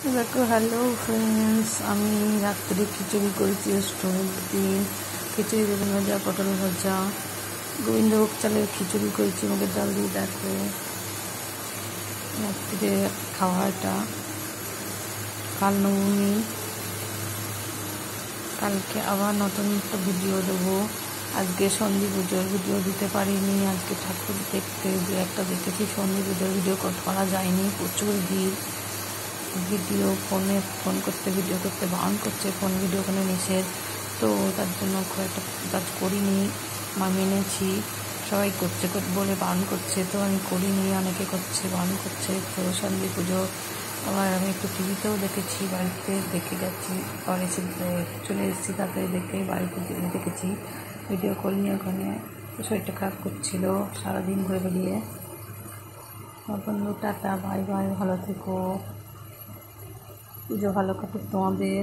দেখো hello friends আমি রাত্রে খিচুড়ি করেছি অষ্টমীর দিন খিচুড়ি বেগুন ভাজা, পটল ভাজা। গোবিন্দভোগ চালের খিচুড়ি করেছি মুগের ডাল দিয়ে দেখো রাত্রে খাওয়া এটা। কাল নবমী। কালকে আবার নতুন একটা ভিডিও দেবো। আজকে সন্ধি পুজোর ভিডিও দিতে পারিনি। আজকে ঠাকুর দেখতে যে একটা দেখেছি সন্ধি পুজোর ভিডিও করা যায়নি। প্রচুর ভিড়। ভিডিও ফোনে ফোন করতে ভিডিও করতে, বারণ করছে ফোন ভিডিও কোনো নিষেধ। তো তার জন্য খুব একটা কাজ করিনি। মা মেনেছি। সবাই করছে বলে বারণ করছে। তো আমি করিনি, অনেকে করছে, বারণ করছে। তো সন্ধি পুজো আবার আমি একটু টিভিতেও দেখেছি, বাড়িতে দেখে গেছি। এসে চলে এসেছি তাতে দেখে বাড়িতে দেখেছি। ভিডিও করিনি ওখানে শরীরটা খারাপ করছিল সারাদিন ঘুরে বেরিয়ে বন্ধু, টাটা, বাই বাই, ভালো থেকো। পুজো ভালো কাটুক তোমাদের